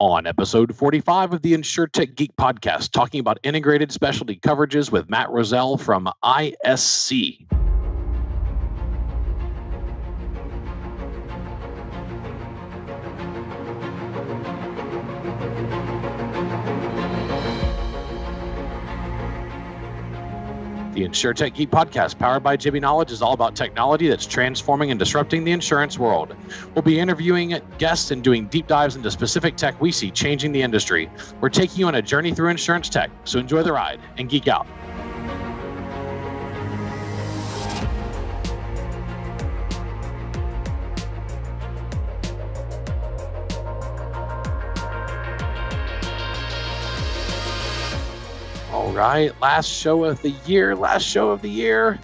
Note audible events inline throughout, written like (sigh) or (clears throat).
On episode 45 of the InsurTech Geek podcast, talking about integrated specialty coverages with Matt Roselle from ISC. The InsurTech Geek podcast, powered by JBKnowledge, is all about technology that's transforming and disrupting the insurance world. We'll be interviewing guests and doing deep dives into specific tech we see changing the industry. We're taking you on a journey through insurance tech, so enjoy the ride and geek out. Right, last show of the year, last show of the year.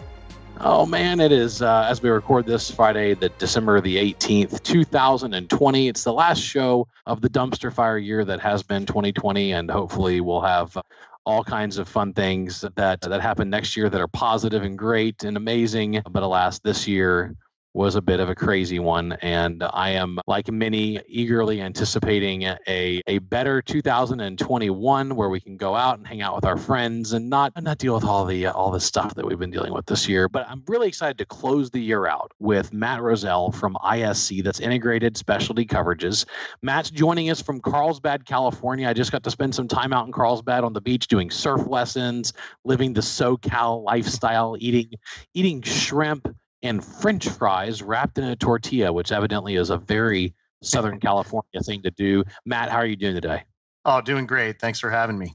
Oh man, it is uh, as we record this Friday, the December the 18th, 2020. It's the last show of the dumpster fire year that has been 2020, and hopefully we'll have all kinds of fun things that that happen next year that are positive and great and amazing. But alas, this year was a bit of a crazy one. And I am, like many, eagerly anticipating a, a better 2021 where we can go out and hang out with our friends and not not deal with all the all the stuff that we've been dealing with this year. But I'm really excited to close the year out with Matt Roselle from ISC, that's Integrated Specialty Coverages. Matt's joining us from Carlsbad, California. I just got to spend some time out in Carlsbad on the beach doing surf lessons, living the SoCal lifestyle, eating eating shrimp and French fries wrapped in a tortilla, which evidently is a very Southern (laughs) California thing to do. Matt, how are you doing today? Oh, doing great. Thanks for having me.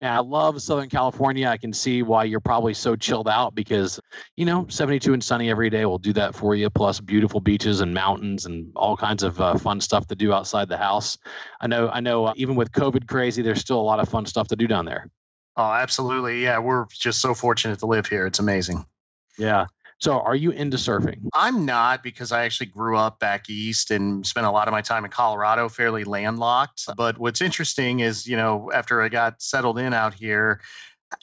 Yeah, I love Southern California. I can see why you're probably so chilled out because, you know, 72 and sunny every day will do that for you, plus beautiful beaches and mountains and all kinds of uh, fun stuff to do outside the house. I know, I know, uh, even with COVID crazy, there's still a lot of fun stuff to do down there. Oh, absolutely. Yeah, we're just so fortunate to live here. It's amazing. Yeah. So, are you into surfing? I'm not because I actually grew up back east and spent a lot of my time in Colorado, fairly landlocked. But what's interesting is, you know, after I got settled in out here,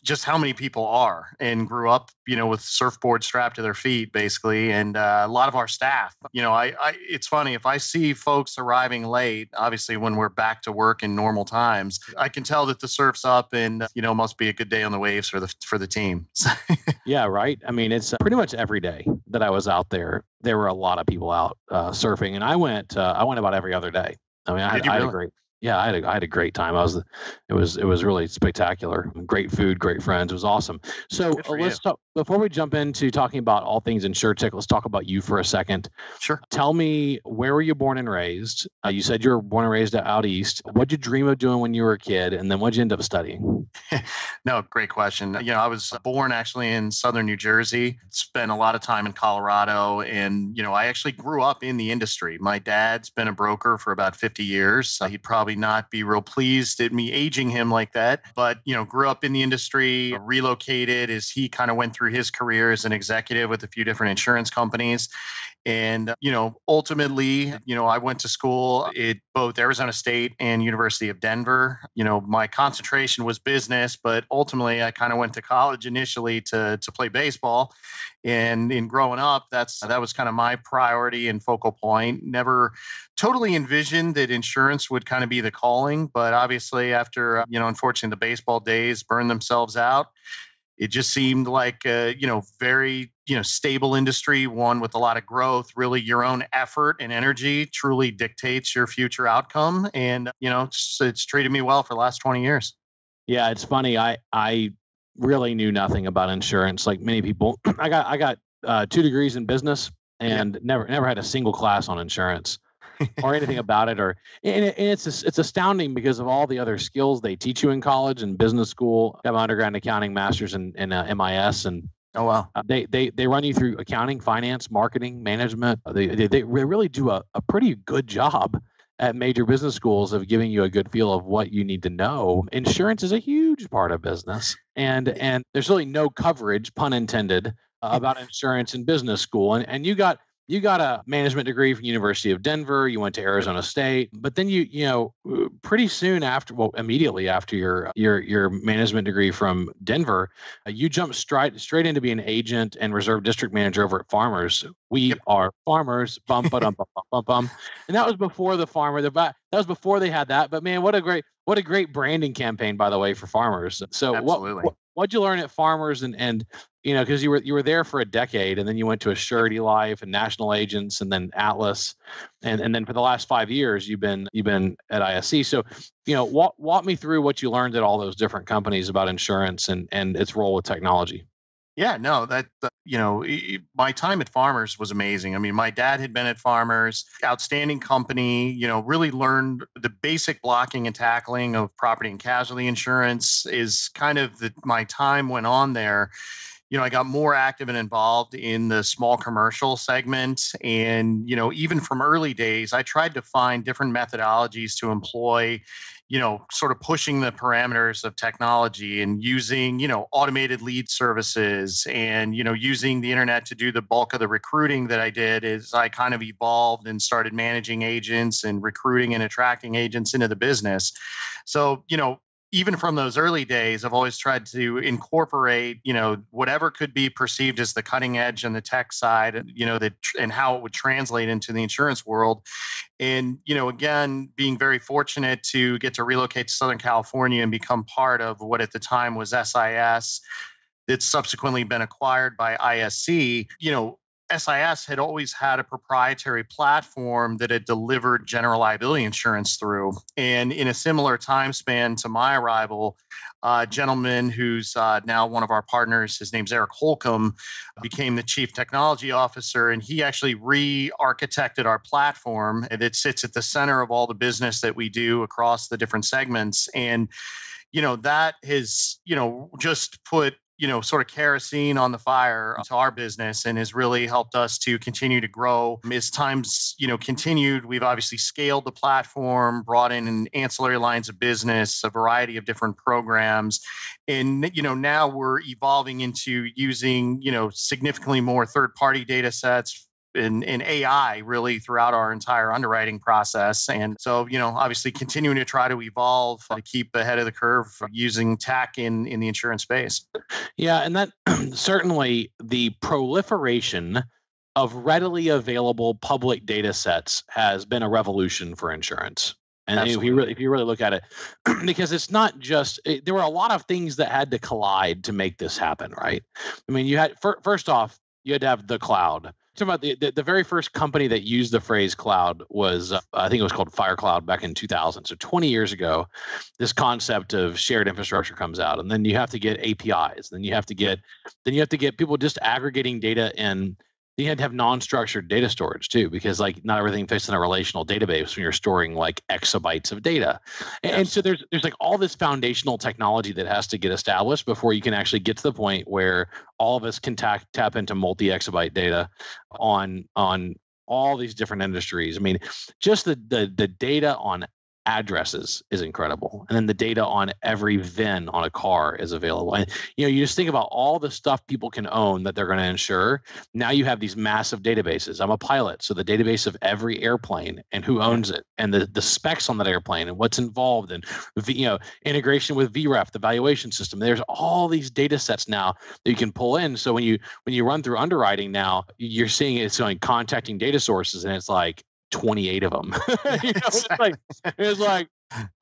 just how many people are and grew up, you know, with surfboards strapped to their feet, basically. And uh, a lot of our staff, you know, I, I, it's funny if I see folks arriving late, obviously when we're back to work in normal times, I can tell that the surf's up and you know must be a good day on the waves for the for the team. (laughs) yeah, right. I mean, it's pretty much every day that I was out there. There were a lot of people out uh, surfing, and I went. Uh, I went about every other day. I mean, I, I had a great yeah, I had a, I had a great time. I was, it was, it was really spectacular. Great food, great friends. It was awesome. So uh, let's you. talk before we jump into talking about all things InsurTech. Let's talk about you for a second. Sure. Tell me where were you born and raised? Uh, you said you were born and raised out east. What'd you dream of doing when you were a kid, and then what'd you end up studying? (laughs) no, great question. You know, I was born actually in southern New Jersey. Spent a lot of time in Colorado, and you know, I actually grew up in the industry. My dad's been a broker for about 50 years. He'd probably not be real pleased at me aging him like that. But, you know, grew up in the industry, relocated as he kind of went through his career as an executive with a few different insurance companies. And, you know, ultimately, you know, I went to school at both Arizona State and University of Denver. You know, my concentration was business, but ultimately I kind of went to college initially to, to play baseball. And in growing up, that's that was kind of my priority and focal point. Never totally envisioned that insurance would kind of be the calling, but obviously after you know, unfortunately, the baseball days burned themselves out. It just seemed like a, you know very you know stable industry, one with a lot of growth. Really, your own effort and energy truly dictates your future outcome, and you know it's, it's treated me well for the last twenty years. Yeah, it's funny. I I really knew nothing about insurance, like many people. (clears throat) I got I got uh, two degrees in business and yeah. never never had a single class on insurance or anything about it. Or and, it, and it's it's astounding because of all the other skills they teach you in college and business school. I have an undergrad accounting, masters in, in uh, MIS, and Oh wow! Uh, they they they run you through accounting, finance, marketing, management. They they, they really do a, a pretty good job at major business schools of giving you a good feel of what you need to know. Insurance is a huge part of business, and and there's really no coverage, pun intended, uh, about insurance in business school. And and you got you got a management degree from University of Denver. You went to Arizona State, but then you, you know, pretty soon after, well, immediately after your your your management degree from Denver, uh, you jumped straight straight into being an agent and reserve district manager over at Farmers. We yep. are farmers, bum bum bum bum bum bum, and that was before the farmer. The that was before they had that. But man, what a great what a great branding campaign, by the way, for Farmers. So Absolutely. what, what what'd you learn at Farmers and and you know, because you were you were there for a decade, and then you went to Assurity Life and National Agents, and then Atlas, and and then for the last five years, you've been you've been at ISC. So, you know, walk walk me through what you learned at all those different companies about insurance and and its role with technology. Yeah, no, that, uh, you know, my time at Farmers was amazing. I mean, my dad had been at Farmers, outstanding company, you know, really learned the basic blocking and tackling of property and casualty insurance is kind of the my time went on there you know, I got more active and involved in the small commercial segment. And, you know, even from early days, I tried to find different methodologies to employ, you know, sort of pushing the parameters of technology and using, you know, automated lead services and, you know, using the internet to do the bulk of the recruiting that I did as I kind of evolved and started managing agents and recruiting and attracting agents into the business. So, you know, even from those early days, I've always tried to incorporate, you know, whatever could be perceived as the cutting edge and the tech side, you know, that and how it would translate into the insurance world. And, you know, again, being very fortunate to get to relocate to Southern California and become part of what at the time was SIS. It's subsequently been acquired by ISC. You know, SIS had always had a proprietary platform that had delivered general liability insurance through. And in a similar time span to my arrival, a gentleman who's uh, now one of our partners, his name's Eric Holcomb, became the chief technology officer. And he actually re architected our platform that sits at the center of all the business that we do across the different segments. And you know that has you know just put you know, sort of kerosene on the fire to our business and has really helped us to continue to grow. As times, you know, continued, we've obviously scaled the platform, brought in ancillary lines of business, a variety of different programs. And, you know, now we're evolving into using, you know, significantly more third party data sets in, in AI really throughout our entire underwriting process. And so, you know, obviously continuing to try to evolve to keep ahead of the curve using tech in, in the insurance space. Yeah. And that (clears throat) certainly the proliferation of readily available public data sets has been a revolution for insurance. And if you really, if you really look at it, (clears throat) because it's not just it, there were a lot of things that had to collide to make this happen, right? I mean, you had first off, you had to have the cloud talking about the, the, the, very first company that used the phrase cloud was uh, I think it was called FireCloud back in 2000. So 20 years ago, this concept of shared infrastructure comes out, and then you have to get APIs. Then you have to get then you have to get people just aggregating data in you had to have non-structured data storage too because like not everything fits in a relational database when you're storing like exabytes of data and, yes. and, so there's there's like all this foundational technology that has to get established before you can actually get to the point where all of us can tap tap into multi-exabyte data on on all these different industries i mean just the the, the data on addresses is incredible. And then the data on every vin on a car is available. And you know you just think about all the stuff people can own that they're going to insure. Now you have these massive databases. I'm a pilot so the database of every airplane and who owns it and the, the specs on that airplane and what's involved and you know integration with vref the valuation system. There's all these data sets now that you can pull in. So when you when you run through underwriting now you're seeing it's going contacting data sources and it's like 28 of them. you know, it's like it's like,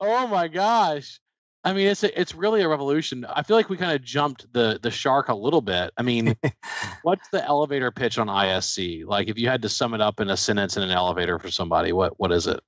oh my gosh. I mean, it's a, it's really a revolution. I feel like we kind of jumped the the shark a little bit. I mean, (laughs) what's the elevator pitch on ISC? Like, if you had to sum it up in a sentence in an elevator for somebody, what what is it?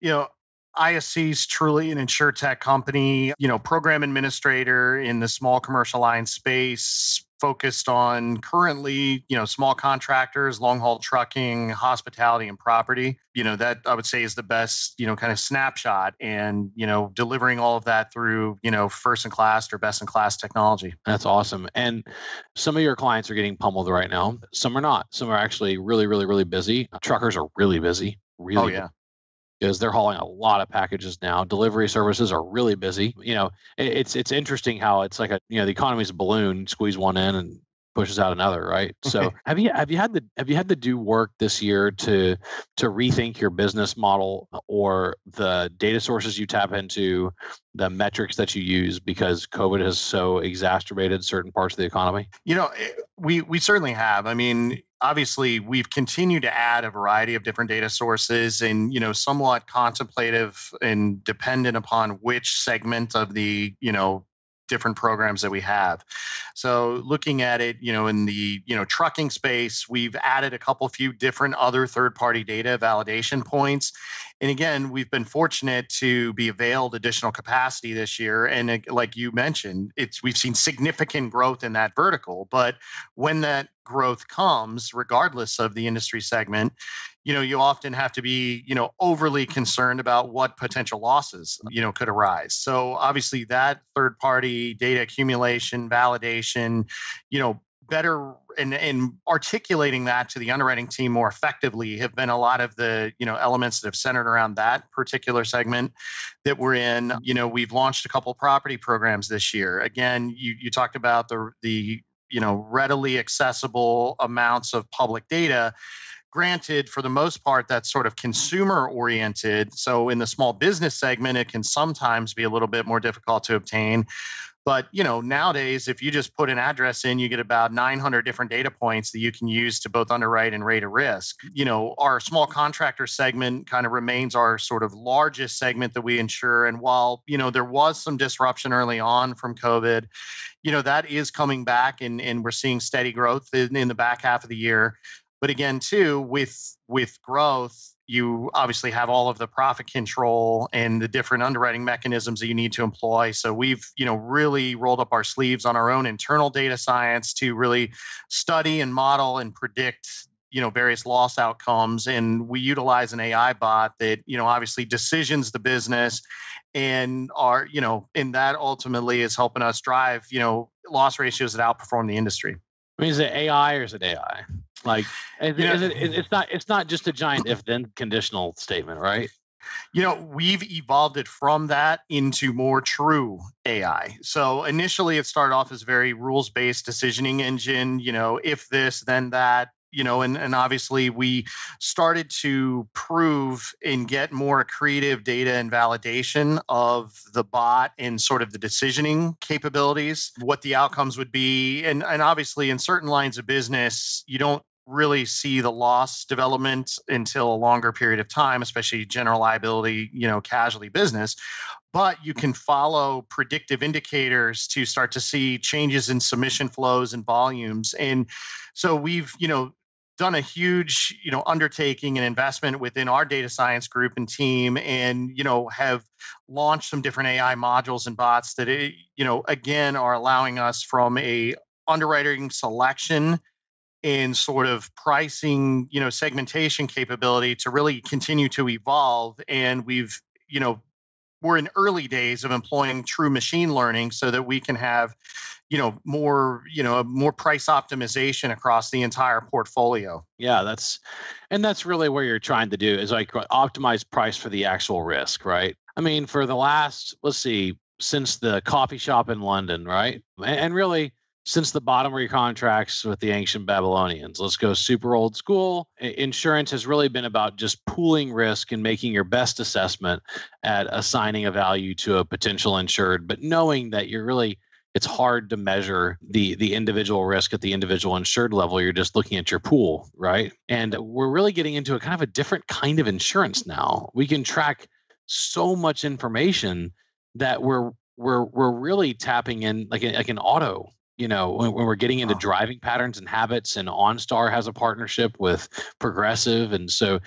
You know, ISC is truly an insure tech company, you know, program administrator in the small commercial line space, focused on currently, you know, small contractors, long haul trucking, hospitality, and property. You know, that I would say is the best, you know, kind of snapshot and, you know, delivering all of that through, you know, first in class or best in class technology. That's awesome. And some of your clients are getting pummeled right now. Some are not. Some are actually really, really, really busy. Truckers are really busy. Really, oh, yeah because they're hauling a lot of packages now. Delivery services are really busy. You know, it's it's interesting how it's like a you know the economy's a balloon. Squeeze one in and pushes out another, right? So (laughs) have you have you had to have you had to do work this year to to rethink your business model or the data sources you tap into, the metrics that you use because COVID has so exacerbated certain parts of the economy? You know, eh, we we certainly have. I mean, obviously we've continued to add a variety of different data sources and you know somewhat contemplative and dependent upon which segment of the you know different programs that we have. So looking at it, you know, in the, you know, trucking space, we've added a couple few different other third-party data validation points. And again, we've been fortunate to be availed additional capacity this year. And uh, like you mentioned, it's we've seen significant growth in that vertical, but when that growth comes regardless of the industry segment, you know you often have to be you know overly concerned about what potential losses you know could arise. So obviously that third party data accumulation validation you know better and in articulating that to the underwriting team more effectively have been a lot of the you know elements that have centered around that particular segment that we're in you know we've launched a couple property programs this year again you you talked about the the you know readily accessible amounts of public data Granted, for the most part, that's sort of consumer oriented. So in the small business segment, it can sometimes be a little bit more difficult to obtain. But you know, nowadays, if you just put an address in, you get about 900 different data points that you can use to both underwrite and rate a risk. You know, our small contractor segment kind of remains our sort of largest segment that we insure. And while you know there was some disruption early on from COVID, you know that is coming back, and and we're seeing steady growth in, in the back half of the year. But again, too, with with growth, you obviously have all of the profit control and the different underwriting mechanisms that you need to employ. So we've, you know, really rolled up our sleeves on our own internal data science to really study and model and predict you know various loss outcomes and we utilize an ai bot that you know obviously decisions the business and are you know and that ultimately is helping us drive you know loss ratios that outperform the industry I mean, is it AI or is it AI? Like, is it, it's not it's not just a giant if then conditional statement, right? You know, we've evolved it from that into more true AI. So initially, it started off as very rules based decisioning engine. You know, if this, then that you know, and, and obviously we started to prove and get more creative data and validation of the bot and sort of the decisioning capabilities, what the outcomes would be. And, and obviously, in certain lines of business, you don't really see the loss development until a longer period of time, especially general liability, you know, casualty business. But you can follow predictive indicators to start to see changes in submission flows and volumes. And so we've, you know, done a huge you know undertaking and investment within our data science group and team and you know have launched some different ai modules and bots that it, you know again are allowing us from a underwriting selection and sort of pricing you know segmentation capability to really continue to evolve. And we've you know we're in early days of employing true machine learning so that we can have you know more you know more price optimization across the entire portfolio. Yeah that's and that's really where you're trying to do is like optimize price for the actual risk right? I mean for the last let's see since the coffee shop in london right? And really since the bottomry contracts with the ancient Babylonians. Let's go super old school. Insurance has really been about just pooling risk and making your best assessment at assigning a value to a potential insured, but knowing that you're really it's hard to measure the the individual risk at the individual insured level you're just looking at your pool right and we're really getting into a kind of a different kind of insurance now we can track so much information that we're we're we're really tapping in like a, like an auto you know when, when we're getting into driving patterns and habits and OnStar has a partnership with Progressive and so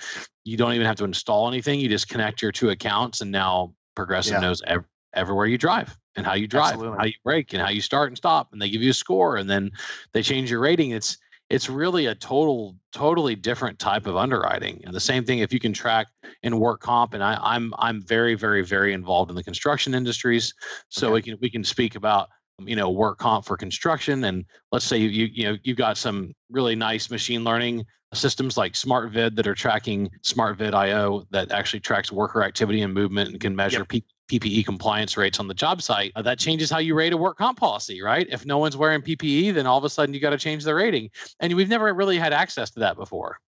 you don't even have to install anything you just connect your two accounts and now Progressive yeah. knows ev- everywhere you drive and how you drive, and how you brake, and how you start and stop, and they give you a score, and then they change your rating. It's it's really a total totally different type of underwriting. And the same thing if you can track in work comp, and I, I'm I'm very very very involved in the construction industries, so okay. we can we can speak about you know work comp for construction and let's say you you know you've got some really nice machine learning systems like SmartVid that are tracking SmartVid IO that actually tracks worker activity and movement and can measure yep. PPE compliance rates on the job site. Uh, that changes how you rate a work comp policy, right? If no one's wearing PPE, then all of a sudden you got to change the rating. And we've never really had access to that before.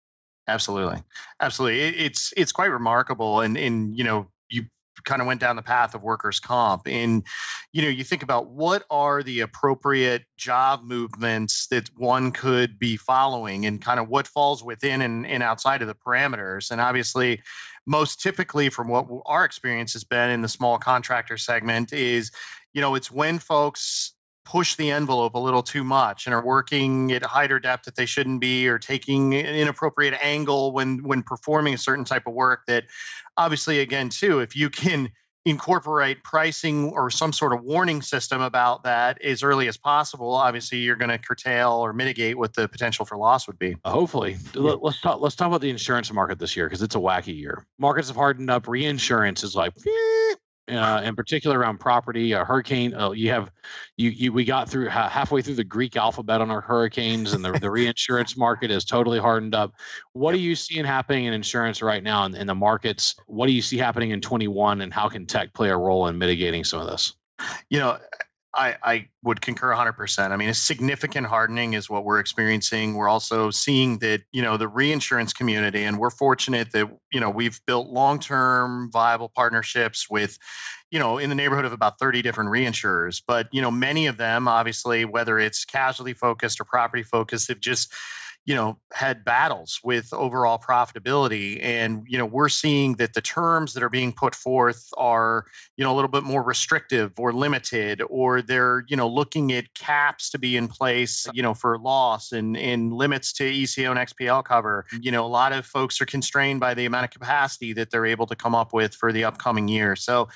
Absolutely, absolutely. It's it's quite remarkable, and and you know you kind of went down the path of workers comp. And you know you think about what are the appropriate job movements that one could be following and kind of what falls within and, and outside of the parameters. And obviously most typically from what our experience has been in the small contractor segment is you know it's when folks push the envelope a little too much and are working at height or depth that they shouldn't be or taking an inappropriate angle when when performing a certain type of work that obviously again too if you can incorporate pricing or some sort of warning system about that as early as possible obviously you're going to curtail or mitigate what the potential for loss would be. Hopefully. Yeah. let's talk let's talk about the insurance market this year because it's a wacky year. Markets have hardened up. Reinsurance is like uh, in particular around property, a hurricane. Uh, you have, you, you, we got through ha- halfway through the Greek alphabet on our hurricanes, and the, the reinsurance market is totally hardened up. What are you seeing happening in insurance right now in, in the markets? What do you see happening in 21, and how can tech play a role in mitigating some of this? You know, I, I would concur 100%. I mean, a significant hardening is what we're experiencing. We're also seeing that, you know, the reinsurance community, and we're fortunate that, you know, we've built long term viable partnerships with, you know, in the neighborhood of about 30 different reinsurers. But, you know, many of them, obviously, whether it's casualty focused or property focused, have just, you know had battles with overall profitability and you know we're seeing that the terms that are being put forth are you know a little bit more restrictive or limited or they're you know looking at caps to be in place you know for loss and and limits to ECO and XPL cover. You know a lot of folks are constrained by the amount of capacity that they're able to come up with for the upcoming year. So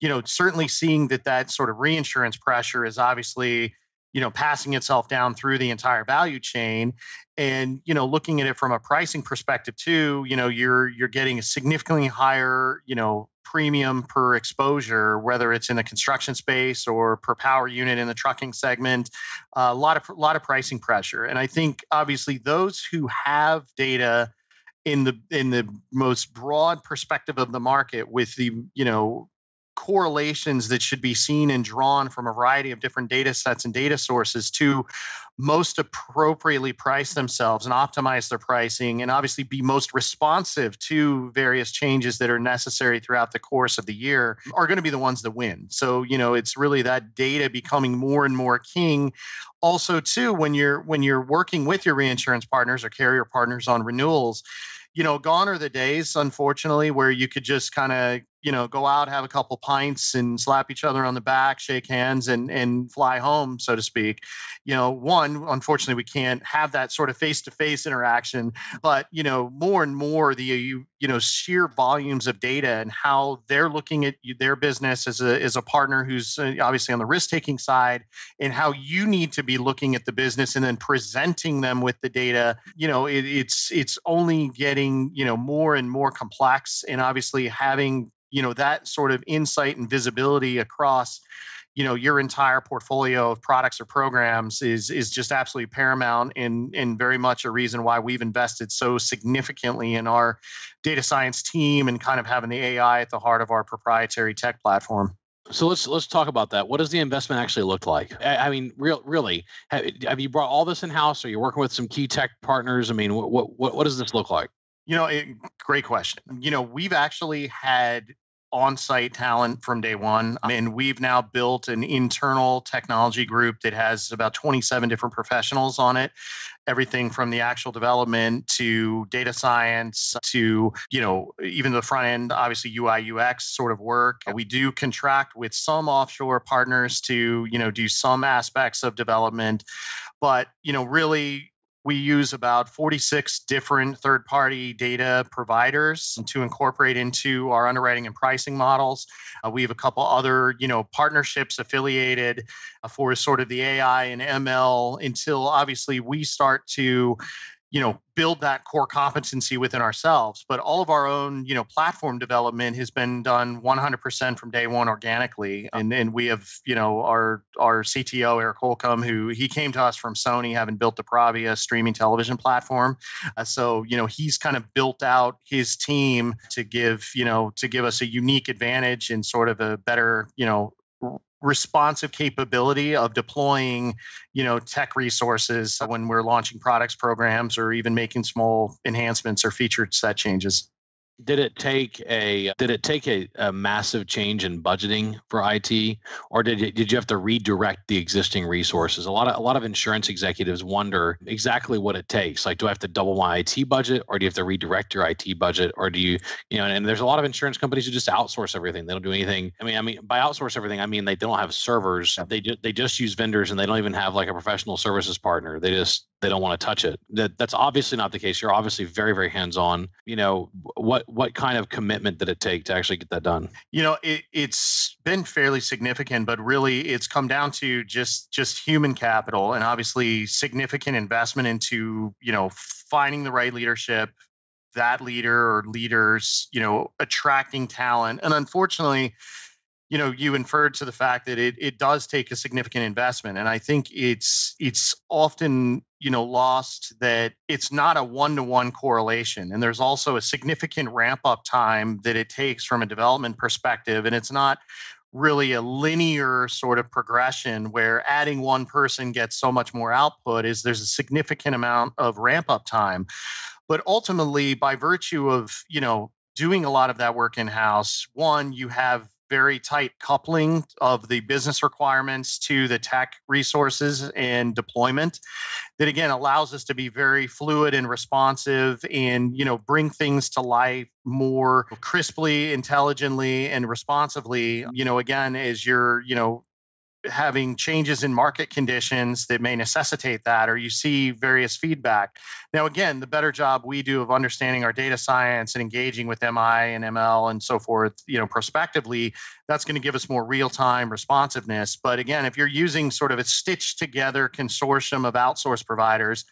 you know certainly seeing that that sort of reinsurance pressure is obviously you know passing itself down through the entire value chain and you know looking at it from a pricing perspective too you know you're you're getting a significantly higher you know premium per exposure whether it's in the construction space or per power unit in the trucking segment a lot of a lot of pricing pressure. And i think obviously those who have data in the in the most broad perspective of the market with the you know correlations that should be seen and drawn from a variety of different data sets and data sources to most appropriately price themselves and optimize their pricing and obviously be most responsive to various changes that are necessary throughout the course of the year are going to be the ones that win. So, you know, it's really that data becoming more and more king also too when you're when you're working with your reinsurance partners or carrier partners on renewals you know, gone are the days, unfortunately, where you could just kind of, you know, go out, have a couple pints and slap each other on the back, shake hands and and fly home, so to speak. You know, one, unfortunately, we can't have that sort of face-to-face interaction, but you know, more and more the you, you know, sheer volumes of data and how they're looking at their business as a as a partner who's uh, obviously on the risk-taking side and how you need to be looking at the business and then presenting them with the data, you know, it, it's it's only getting you know more and more complex and obviously having you know that sort of insight and visibility across you know your entire portfolio of products or programs is is just absolutely paramount and and very much a reason why we've invested so significantly in our data science team and kind of having the AI at the heart of our proprietary tech platform. So let's let's talk about that. What does the investment actually look like? I, I mean, real really, have, have, you brought all this in house? Are you working with some key tech partners? I mean, what what what does this look like? You know, it, great question. You know, we've actually had on-site talent from day one. And we've now built an internal technology group that has about 27 different professionals on it. Everything from the actual development to data science to you know even the front end obviously ui ux sort of work. We do contract with some offshore partners to you know do some aspects of development. But you know really we use about 46 different third party data providers to incorporate into our underwriting and pricing models. Uh, we have a couple other, you know, partnerships affiliated uh, for sort of the AI and ML until obviously we start to you know build that core competency within ourselves. But all of our own you know platform development has been done 100% from day one organically. And and we have you know our our cto eric holcomb who he came to us from sony having built the Bravia streaming television platform. Uh, so you know he's kind of built out his team to give you know to give us a unique advantage and sort of a better you know responsive capability of deploying you know tech resources when we're launching products programs or even making small enhancements or feature set changes did it take a did it take a, a massive change in budgeting for IT, or did it, did you have to redirect the existing resources? A lot of a lot of insurance executives wonder exactly what it takes. Like, do I have to double my IT budget, or do you have to redirect your IT budget, or do you you know? And there's a lot of insurance companies who just outsource everything. They don't do anything. I mean, I mean by outsource everything, I mean they, don't have servers. They just they just use vendors, and they don't even have like a professional services partner. They just they don't want to touch it. That that's obviously not the case. You're obviously very very hands on. You know what what kind of commitment did it take to actually get that done? You know, it, it's been fairly significant, but really it's come down to just just human capital and obviously significant investment into you know finding the right leadership, that leader or leaders, you know, attracting talent, and unfortunately you know you inferred to the fact that it, it does take a significant investment. And i think it's it's often you know lost that it's not a one-to-one correlation. And there's also a significant ramp up time that it takes from a development perspective. And it's not really a linear sort of progression where adding one person gets so much more output is there's a significant amount of ramp up time. But ultimately by virtue of you know doing a lot of that work in house one you have very tight coupling of the business requirements to the tech resources and deployment that again allows us to be very fluid and responsive and you know bring things to life more crisply intelligently and responsively you know again as you're you know having changes in market conditions that may necessitate that, or you see various feedback. Now, again, the better job we do of understanding our data science and engaging with MI and ML and so forth, you know, prospectively, that's going to give us more real-time responsiveness. But again, if you're using sort of a stitched together consortium of outsource providers,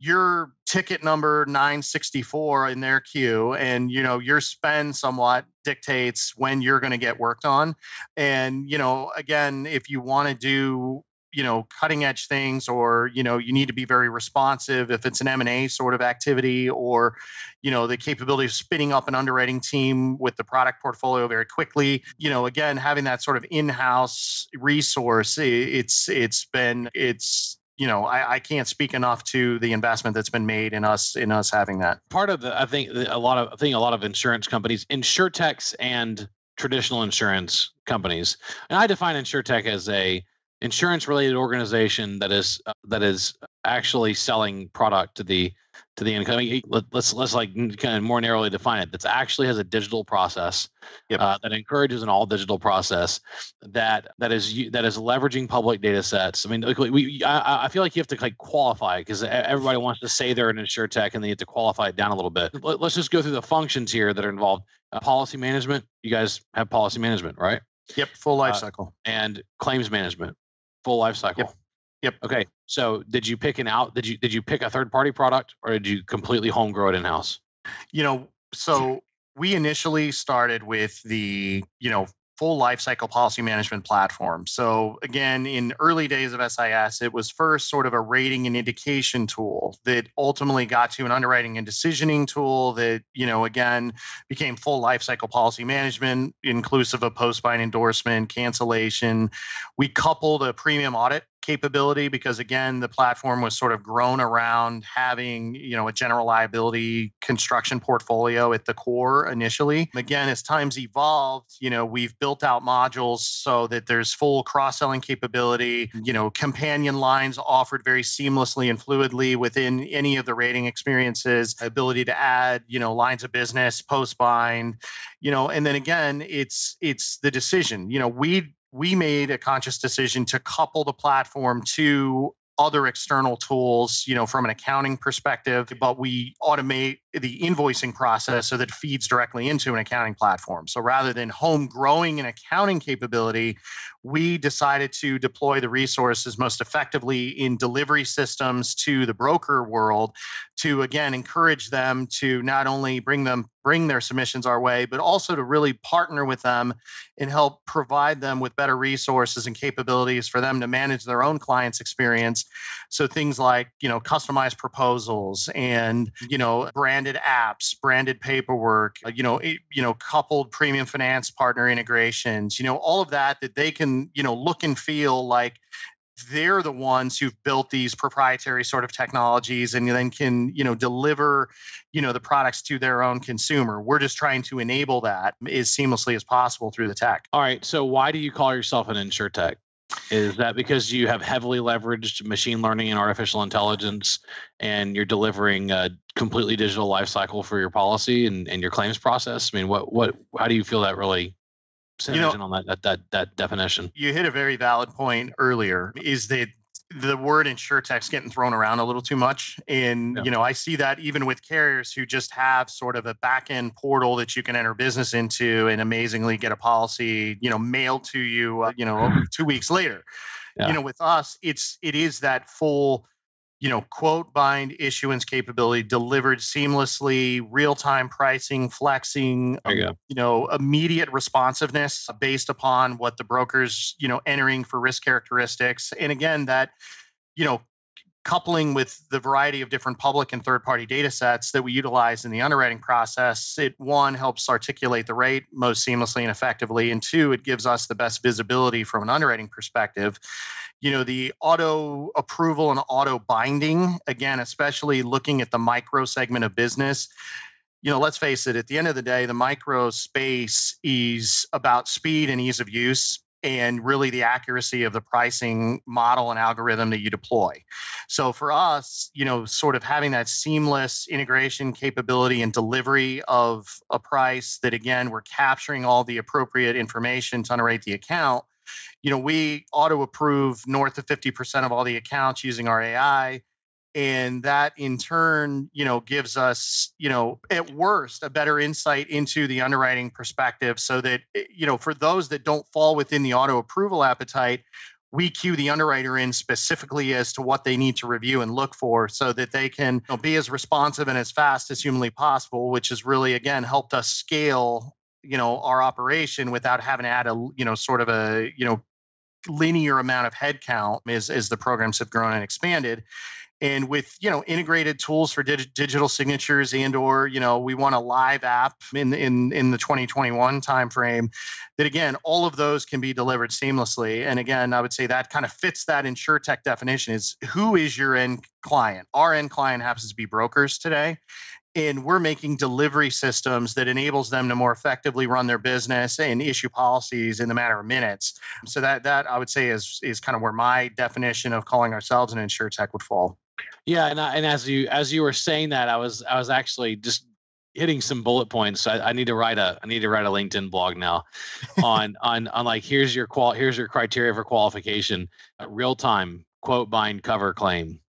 your ticket number 964 in their queue and you know your spend somewhat dictates when you're going to get worked on. And you know again if you want to do you know cutting edge things or you know you need to be very responsive if it's an m&a sort of activity or you know the capability of spinning up an underwriting team with the product portfolio very quickly you know again having that sort of in-house resource it's it's been it's you know, I, I, can't speak enough to the investment that's been made in us in us having that. Part of the, I think a lot of I think a lot of insurance companies, insurtechs and traditional insurance companies, and I define insurtech as a insurance related organization that is uh, that is actually selling product to the to the incoming. Let, us let's like kind of more narrowly define it. That's actually has a digital process yep. uh, that encourages an all digital process that that is that is leveraging public data sets. I mean, we I, I feel like you have to like qualify because everybody wants to say they're an insure tech and they have to qualify it down a little bit. Let, us just go through the functions here that are involved. Uh, policy management. You guys have policy management, right? Yep, full life uh, cycle. and claims management, full life cycle. Yep. Yep. Okay. So did you pick an out? Did you did you pick a third party product or did you completely home grow it in house? You know, so we initially started with the you know full lifecycle policy management platform. So again, in early days of SIS, it was first sort of a rating and indication tool that ultimately got to an underwriting and decisioning tool that, you know, again, became full lifecycle policy management, inclusive of post-bind endorsement, cancellation. We coupled a premium audit capability because again the platform was sort of grown around having you know a general liability construction portfolio at the core initially. Again as times evolved you know we've built out modules so that there's full cross-selling capability. You know companion lines offered very seamlessly and fluidly within any of the rating experiences ability to add you know lines of business post bind you know and then again it's it's the decision. You know we we made a conscious decision to couple the platform to other external tools, you know, from an accounting perspective, but we automate the invoicing process so that feeds directly into an accounting platform. So rather than home growing an accounting capability, we decided to deploy the resources most effectively in delivery systems to the broker world to again encourage them to not only bring them bring their submissions our way but also to really partner with them and help provide them with better resources and capabilities for them to manage their own clients experience so things like you know customized proposals and you know branded apps branded paperwork uh, you know you know coupled premium finance partner integrations you know all of that that they can you know look and feel like they're the ones who've built these proprietary sort of technologies and then can you know deliver you know the products to their own consumer. We're just trying to enable that as seamlessly as possible through the tech. All right. So why do you call yourself an insurtech is that because you have heavily leveraged machine learning and artificial intelligence and you're delivering a completely digital life cycle for your policy and, and your claims process i mean what what how do you feel that really you know, on that, that that that definition. You hit a very valid point earlier. Is that the word insuretech's getting thrown around a little too much and yeah. you know i see that even with carriers who just have sort of a back end portal that you can enter business into and amazingly get a policy you know mailed to you uh, you know (laughs) two weeks later yeah. you know with us it's it is that full you know, quote bind issuance capability delivered seamlessly, real time pricing, flexing, you, um, you, know, immediate responsiveness based upon what the broker's, you know, entering for risk characteristics. And again, that, you know, coupling with the variety of different public and third party data sets that we utilize in the underwriting process, it one helps articulate the rate most seamlessly and effectively. And two, it gives us the best visibility from an underwriting perspective you know the auto approval and auto binding again especially looking at the micro segment of business you know let's face it at the end of the day the micro space is about speed and ease of use and really the accuracy of the pricing model and algorithm that you deploy. So for us, you know, sort of having that seamless integration capability and delivery of a price that again we're capturing all the appropriate information to underwrite the account you know, we auto approve north of 50% of all the accounts using our AI. And that in turn, you know, gives us, you know, at worst, a better insight into the underwriting perspective so that, eh, you know, for those that don't fall within the auto approval appetite, we cue the underwriter in specifically as to what they need to review and look for so that they can you know, be as responsive and as fast as humanly possible which has really again helped us scale you know our operation without having to add a you know sort of a you know linear amount of headcount as as the programs have grown and expanded and with you know integrated tools for dig- digital signatures and or you know we want a live app in in in the 2021 timeframe that again all of those can be delivered seamlessly. And again i would say that kind of fits that insure tech definition is who is your end client? Our end client happens to be brokers today and we're making delivery systems that enables them to more effectively run their business and issue policies in the matter of minutes. So that that i would say is is kind of where my definition of calling ourselves an insure tech would fall yeah and, I, and as you as you were saying that i was i was actually just hitting some bullet points I, I need to write a i need to write a linkedin blog now on on on like here's your qual here's your criteria for qualification uh, real time quote bind cover claim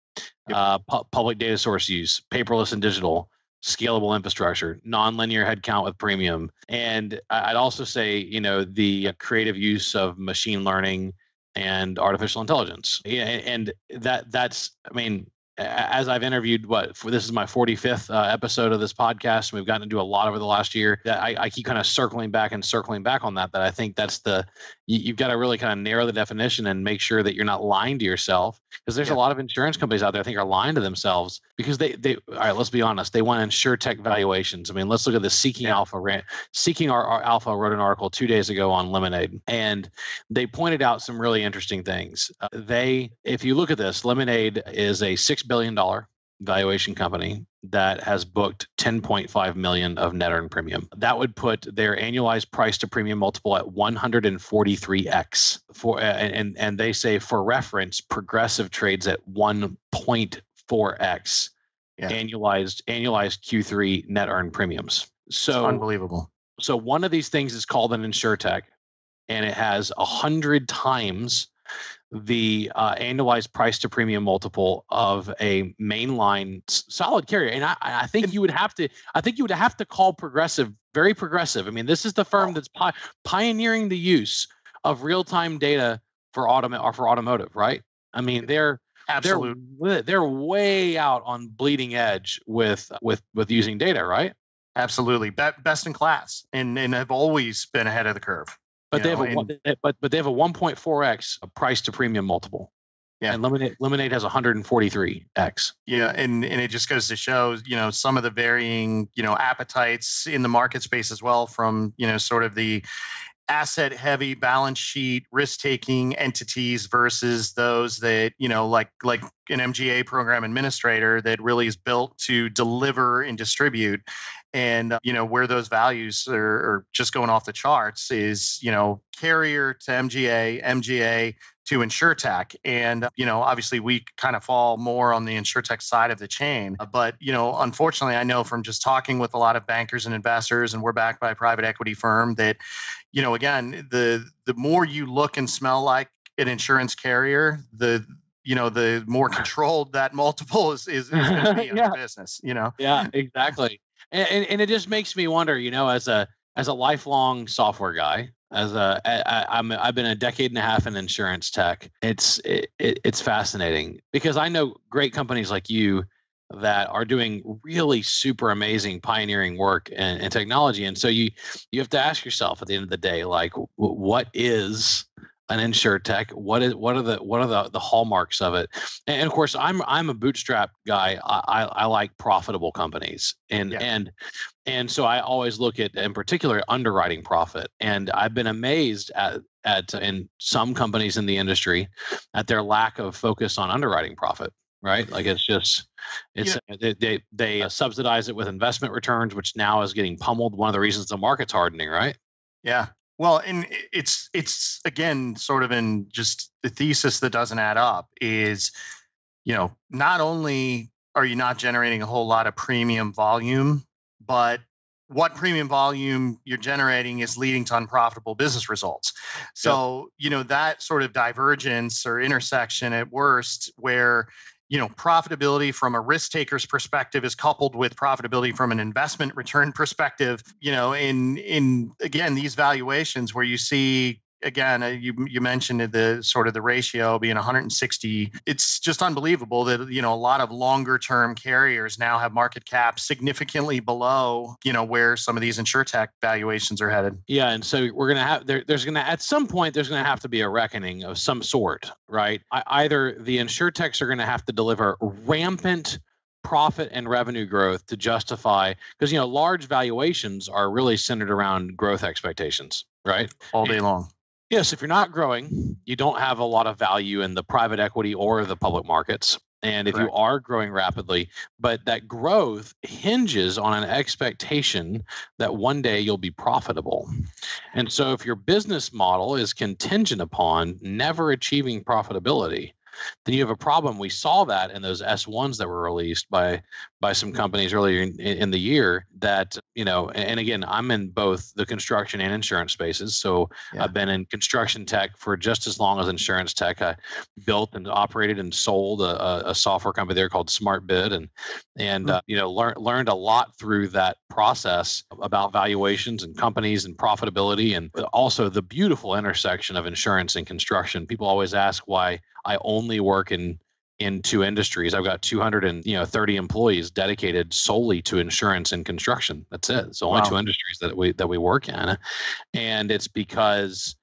yep. uh, pu- public data source use paperless and digital scalable infrastructure, nonlinear headcount with premium. And I'd also say, you know, the creative use of machine learning and artificial intelligence. Yeah, and that that's I mean, as I've interviewed, what for this is my 45th uh, episode of this podcast, and we've gotten to do a lot over the last year. That I, I, keep kind of circling back and circling back on that. That I think that's the you, have got to really kind of narrow the definition and make sure that you're not lying to yourself, because there's yeah. a lot of insurance companies out there I think are lying to themselves because they they all right. Let's be honest, they want to insure tech valuations. I mean, let's look at the Seeking yeah. Alpha Seeking our, our Alpha wrote an article two days ago on Lemonade, and they pointed out some really interesting things. Uh, they, if you look at this, Lemonade is a six billion dollar valuation company that has booked 10.5 million of net earned premium. That would put their annualized price to premium multiple at 143x. For uh, and and they say for reference, Progressive trades at 1.4x yeah. annualized annualized Q3 net earned premiums. So it's unbelievable. So one of these things is called an insurtech, and it has a hundred times the uh, annualized price to premium multiple of a mainline solid carrier. And I, I think you would have to, I think you would have to call Progressive very progressive. I mean, this is the firm that's pi- pioneering the use of real time data for automa- or for automotive, right? I mean, they're Absolutely. They're, they're way out on bleeding edge with with with using data, right? Absolutely, Be- best in class, and and have always been ahead of the curve. But they know, have a but but they have a 1.4x price to premium multiple. Yeah. And Lemonade Lemonade has 143x. Yeah, and and it just goes to show, you know, some of the varying, you know, appetites in the market space as well from, you know, sort of the asset heavy balance sheet risk taking entities versus those that you know like like an mga program administrator that really is built to deliver and distribute. And uh, you know where those values are, are, just going off the charts is you know carrier to mga mga to insurtech and you know obviously we kind of fall more on the insurtech side of the chain. But you know unfortunately i know from just talking with a lot of bankers and investors and we're backed by a private equity firm that you know again the the more you look and smell like an insurance carrier the you know the more (laughs) controlled that multiple is is, is going to be in (laughs) yeah. the business you know? Yeah exactly. And, and, and it just makes me wonder you know as a as a lifelong software guy as a I, I'm I've been a decade and a half in insurance tech. It's it, it's fascinating because I know great companies like you that are doing really super amazing pioneering work and, and technology, and so you you have to ask yourself at the end of the day, like, what is an insure tech what is what are the what are the, the hallmarks of it? And, of course i'm i'm a bootstrap guy. I i, I like profitable companies. And yeah. and and so i always look at in particular underwriting profit. And i've been amazed at at in some companies in the industry at their lack of focus on underwriting profit right? Like it's just it's yeah. they they, they uh, subsidize it with investment returns which now is getting pummeled. One of the reasons the market's hardening right? Yeah well, and it's it's again sort of in just the thesis that doesn't add up is, you know, not only are you not generating a whole lot of premium volume, but what premium volume you're generating is leading to unprofitable business results. So, yep. you know, that sort of divergence or intersection at worst where you know profitability from a risk taker's perspective is coupled with profitability from an investment return perspective you know in in again these valuations where you see again, uh, you you mentioned the sort of the ratio being 160. It's just unbelievable that you know a lot of longer term carriers now have market cap significantly below you know where some of these insurtech valuations are headed. Yeah, and so we're gonna have there, there's gonna at some point there's gonna have to be a reckoning of some sort, right? I, either the insurtechs are gonna have to deliver rampant profit and revenue growth to justify because you know large valuations are really centered around growth expectations right all day long Yes, if you're not growing, you don't have a lot of value in the private equity or the public markets. And if Correct. you are growing rapidly, but that growth hinges on an expectation that one day you'll be profitable. And so if your business model is contingent upon never achieving profitability, then you have a problem. We saw that in those S1s that were released by by some companies earlier in, in the year that you know and again i'm in both the construction and insurance spaces so yeah. i've been in construction tech for just as long as insurance tech i built and operated and sold a, a software company there called SmartBid and and mm-hmm. uh, you know learned learned a lot through that process about valuations and companies and profitability and also the beautiful intersection of insurance and construction people always ask why i only work in in two industries. I've got 200 and you know 30 employees dedicated solely to insurance and construction. That's it. It's only wow. two industries that we that we work in, and it's because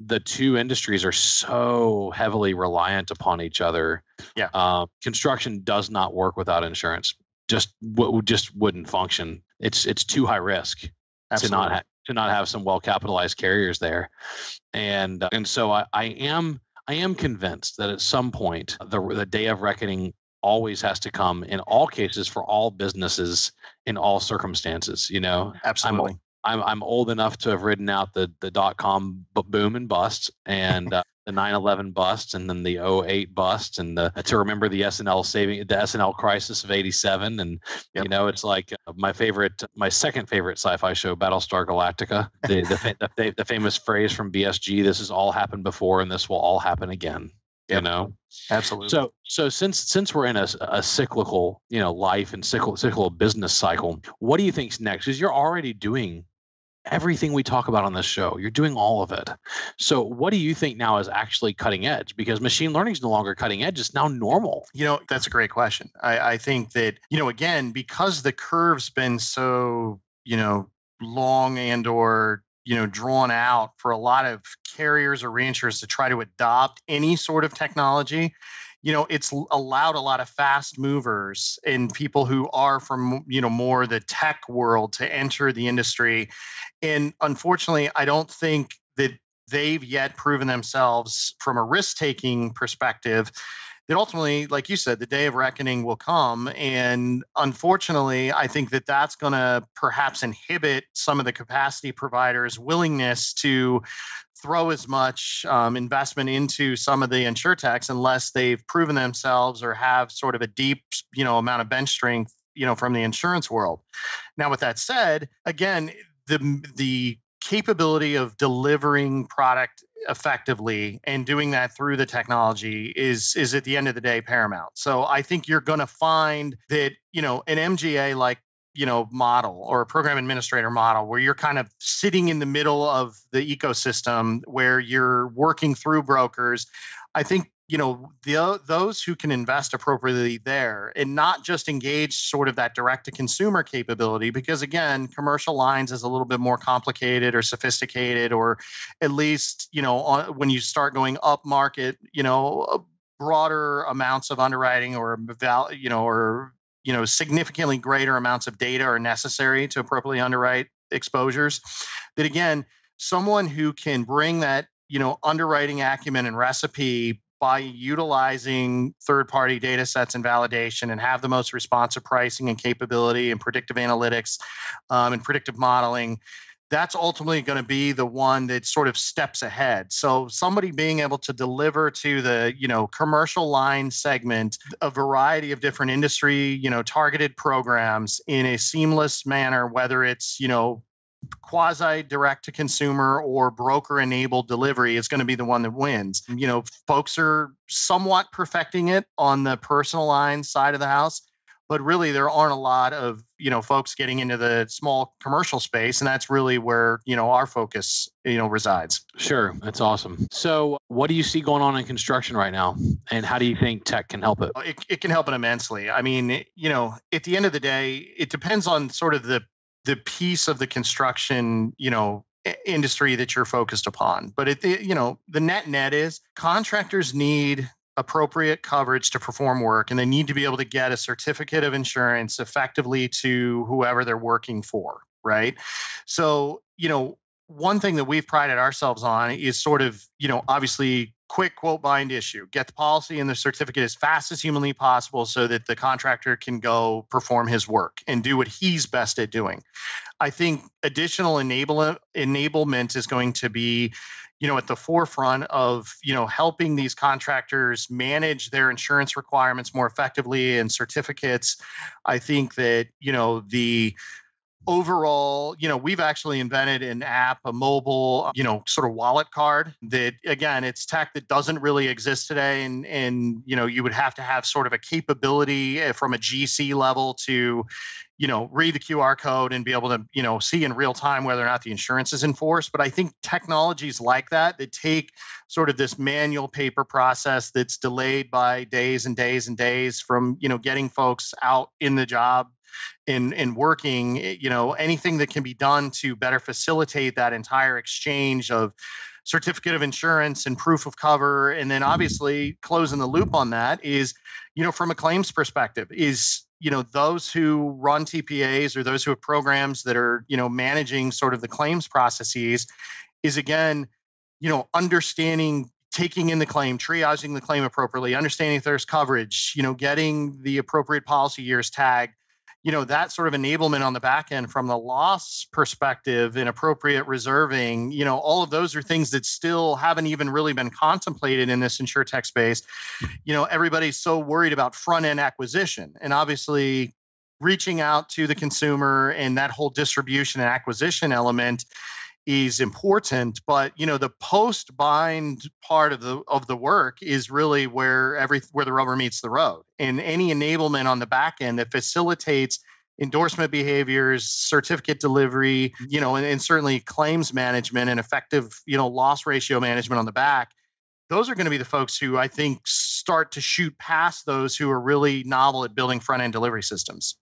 the two industries are so heavily reliant upon each other. Yeah. Uh, construction does not work without insurance. Just w- just wouldn't function. It's it's too high risk Absolutely. to not ha- to not have some well capitalized carriers there, and uh, and so I, I am I am convinced that at some point the, the day of reckoning always has to come in all cases for all businesses in all circumstances. You know, absolutely. I'm I'm I'm old enough to have ridden out the the dot com boom and bust and uh, the 9/11 bust and then the 08 bust and the, to remember the S&L saving the S&L crisis of 87 and yep. you know it's like uh, my favorite my second favorite sci-fi show Battlestar Galactica. (laughs) The the, the, the famous phrase from BSG this has all happened before and this will all happen again you know? Absolutely. So so since since we're in a, a cyclical you know life and cyclical, cyclical business cycle what do you think's next? Because you're already doing everything we talk about on this show. You're doing all of it. So, what do you think now is actually cutting edge? Because machine learning is no longer cutting edge; it's now normal. You know, that's a great question. I, I think that you know, again, because the curve's been so you know long and or you know drawn out for a lot of carriers or reinsurers to try to adopt any sort of technology you know it's allowed a lot of fast movers and people who are from you know more the tech world to enter the industry. And unfortunately i don't think that they've yet proven themselves from a risk taking perspective that ultimately like you said the day of reckoning will come. And unfortunately i think that that's going to perhaps inhibit some of the capacity providers willingness to throw as much um, investment into some of the insurtechs unless they've proven themselves or have sort of a deep, you know, amount of bench strength, you know, from the insurance world. Now, with that said, again, the the capability of delivering product effectively and doing that through the technology is is at the end of the day paramount. So I think you're going to find that you know an MGA like you know model or a program administrator model where you're kind of sitting in the middle of the ecosystem where you're working through brokers. I think you know the, those who can invest appropriately there and not just engage sort of that direct to consumer capability because again commercial lines is a little bit more complicated or sophisticated or at least you know when you start going up market you know broader amounts of underwriting or you know or you know significantly greater amounts of data are necessary to appropriately underwrite exposures that again someone who can bring that you know underwriting acumen and recipe by utilizing third party data sets and validation and have the most responsive pricing and capability and predictive analytics um, and predictive modeling that's ultimately going to be the one that sort of steps ahead. So somebody being able to deliver to the, you know, commercial line segment a variety of different industry, you know, targeted programs in a seamless manner whether it's, you know, quasi direct to consumer or broker enabled delivery is going to be the one that wins. You know, folks are somewhat perfecting it on the personal line side of the house but really there aren't a lot of you know folks getting into the small commercial space and that's really where you know our focus you know resides. Sure that's awesome. So what do you see going on in construction right now and how do you think tech can help it? It, it can help it immensely. I mean you know at the end of the day it depends on sort of the the piece of the construction you know industry that you're focused upon. But it you know the net net is contractors need appropriate coverage to perform work and they need to be able to get a certificate of insurance effectively to whoever they're working for right? So you know one thing that we've prided ourselves on is sort of you know obviously quick quote bind issue. Get the policy and the certificate as fast as humanly possible so that the contractor can go perform his work and do what he's best at doing. I think additional enable, enablement is going to be you know at the forefront of you know helping these contractors manage their insurance requirements more effectively and certificates i think that you know the overall, you know, we've actually invented an app, a mobile, you know, sort of wallet card that again, it's tech that doesn't really exist today. And and you know, you would have to have sort of a capability eh, from a GC level to, you know, read the QR code and be able to, you know, see in real time whether or not the insurance is enforced. But I think technologies like that that take sort of this manual paper process that's delayed by days and days and days from, you know, getting folks out in the job in in working eh, you know anything that can be done to better facilitate that entire exchange of certificate of insurance and proof of cover and then obviously closing the loop on that is you know from a claims perspective is you know those who run TPAs or those who have programs that are you know managing sort of the claims processes is again you know understanding taking in the claim triaging the claim appropriately understanding if there's coverage you know getting the appropriate policy years tagged you know that sort of enablement on the back end from the loss perspective and appropriate reserving you know all of those are things that still haven't even really been contemplated in this insure tech space. You know everybody's so worried about front end acquisition and obviously reaching out to the consumer and that whole distribution and acquisition element is important but you know the post bind part of the of the work is really where every where the rubber meets the road. And any enablement on the back end that facilitates endorsement behaviors certificate delivery you know and, and certainly claims management and effective you know loss ratio management on the back those are going to be the folks who I think start to shoot past those who are really novel at building front end delivery systems.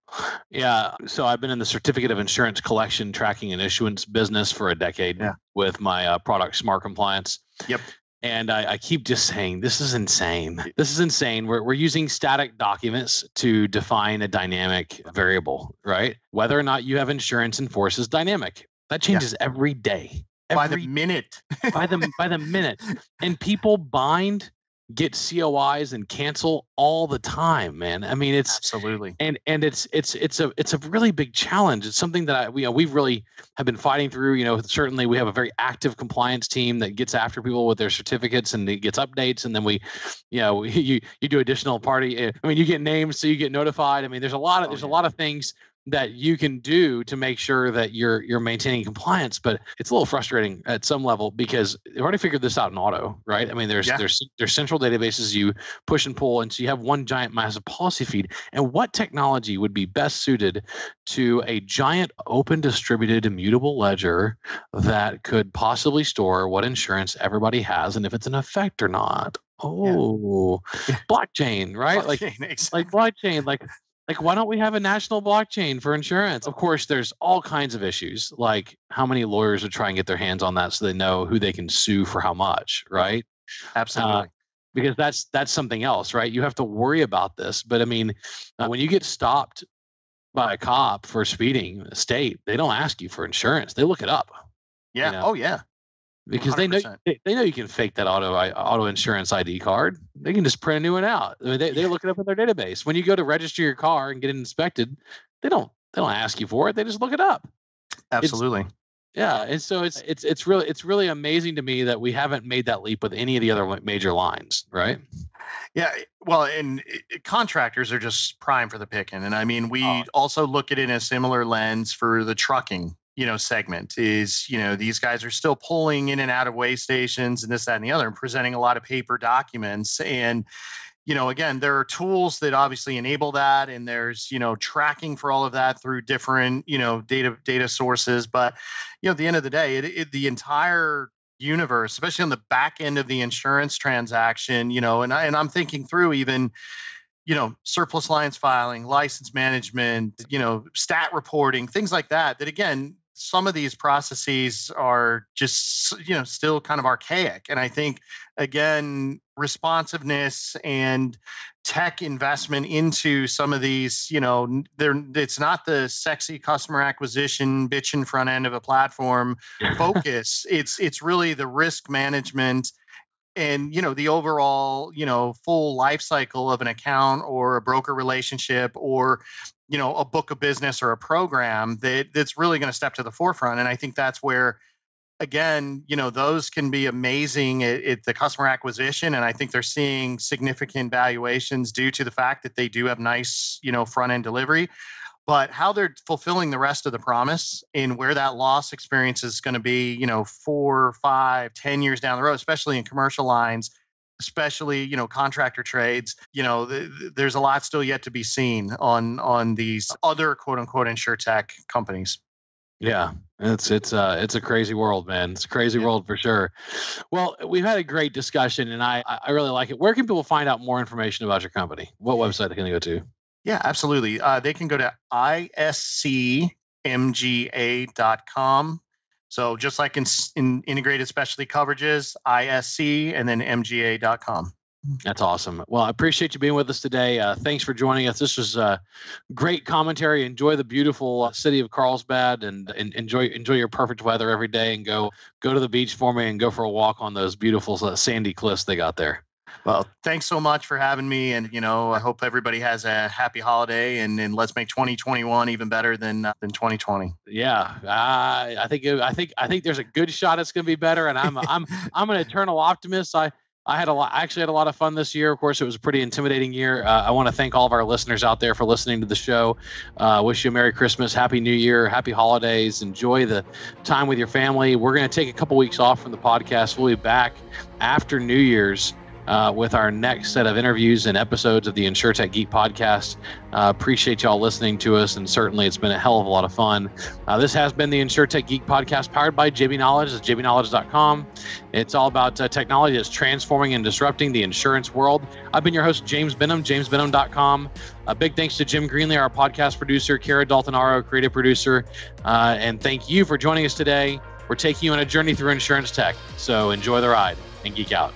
Yeah. So I've been in the certificate of insurance collection, tracking, and issuance business for a decade yeah. with my uh, product SmartCompliance. Yep. And I, I, keep just saying, this is insane. This is insane. We're, we're using static documents to define a dynamic variable, right? Whether or not you have insurance in force is dynamic. That changes yeah. every day by the minute. by the by the minute. (laughs) And people bind, get COIs and cancel all the time, man. I mean, it's absolutely and and it's it's it's a it's a really big challenge. It's something that I we you know, we've really have been fighting through. You know, certainly we have a very active compliance team that gets after people with their certificates and it gets updates, and then we, you know, (laughs) you you do additional party. Eh, I mean, you get names, so you get notified. I mean, there's a lot of oh, there's a lot of things that you can do to make sure that you're you're maintaining compliance but it's a little frustrating at some level because they've already figured this out in auto right i mean there's yeah. there's there's central databases you push and pull and so you have one giant massive policy feed and what technology would be best suited to a giant open distributed immutable ledger that could possibly store what insurance everybody has and if it's an effect or not Oh, yeah. blockchain, right? (laughs) Blockchain, like, exactly. like blockchain, like like why don't we have a national blockchain for insurance? Of course there's all kinds of issues like how many lawyers would try and get their hands on that so they know who they can sue for how much right? Absolutely. uh, because that's that's something else right? You have to worry about this but i mean uh, when you get stopped by a cop for speeding state they don't ask you for insurance. They look it up yeah. you know? oh yeah because 100%. they know they, know you can fake that auto auto insurance ID card. They can just print a new one out. I mean, they they look it up in their database. When you go to register your car and get it inspected, they don't they don't ask you for it. They just look it up. Absolutely. It's, yeah, and so it's it's it's really it's really amazing to me that we haven't made that leap with any of the other major lines, right? Yeah, eh, well, and eh, contractors are just prime for the picking, and I mean, we oh. also look at it in a similar lens for the trucking you know segment is you know these guys are still pulling in and out of way stations and this that and the other and presenting a lot of paper documents. And you know again there are tools that obviously enable that and there's you know tracking for all of that through different you know data data sources. But you know at the end of the day it, it, the entire universe especially on the back end of the insurance transaction you know and, I, and i'm thinking through even you know surplus lines filing license management you know stat reporting things like that that again some of these processes are just you know still kind of archaic. And i think again responsiveness and tech investment into some of these you know there it's not the sexy customer acquisition bitchin front end of a platform (laughs) focus. It's it's really the risk management and you know the overall you know full life cycle of an account or a broker relationship or you know a book of business or a program that that's really going to step to the forefront and i think that's where again you know those can be amazing at, at, the customer acquisition and i think they're seeing significant valuations due to the fact that they do have nice you know front end delivery but how they're fulfilling the rest of the promise and where that loss experience is going to be you know four five ten years down the road especially in commercial lines especially you know contractor trades you know th- there's a lot still yet to be seen on on these other quote unquote insure tech companies. Yeah it's it's uh it's a crazy world man. It's a crazy yeah. world for sure. Well we've had a great discussion and i i really like it. Where can people find out more information about your company? What (laughs) website can they go to yeah absolutely uh, they can go to iscmga.com so just like in, in integrated specialty coverages, ISC and then MGA.com. That's awesome. Well, I appreciate you being with us today. Uh, thanks for joining us. This was a great commentary. Enjoy the beautiful uh, city of Carlsbad and, and, enjoy enjoy your perfect weather every day. And go go to the beach for me and go for a walk on those beautiful uh, sandy cliffs they got there. Well, thanks so much for having me. And, you know, I hope everybody has a happy holiday and, and let's make 2021 even better than uh, than 2020. Yeah. Uh, I think, I think, I think there's a good shot it's going to be better. And I'm, I'm, (laughs) I'm an eternal optimist. I, I had a lot. I actually had a lot of fun this year. Of course, it was a pretty intimidating year. Uh, I want to thank all of our listeners out there for listening to the show. Uh, wish you a Merry Christmas, Happy New Year, Happy Holidays. Enjoy the time with your family. We're going to take a couple weeks off from the podcast. We'll be back after New Year's uh, with our next set of interviews and episodes of the InsurTech Geek podcast. Uh, appreciate y'all listening to us, and certainly it's been a hell of a lot of fun. Uh, this has been the InsurTech Geek podcast powered by JBKnowledge. It's jbknowledge.com. It's all about uh, technology that's transforming and disrupting the insurance world. I've been your host, James Benham, jamesbenham.com. A big thanks to Jim Greenley, our podcast producer, Kara Daltonaro, creative producer, uh, and thank you for joining us today. We're taking you on a journey through insurance tech. So enjoy the ride and geek out.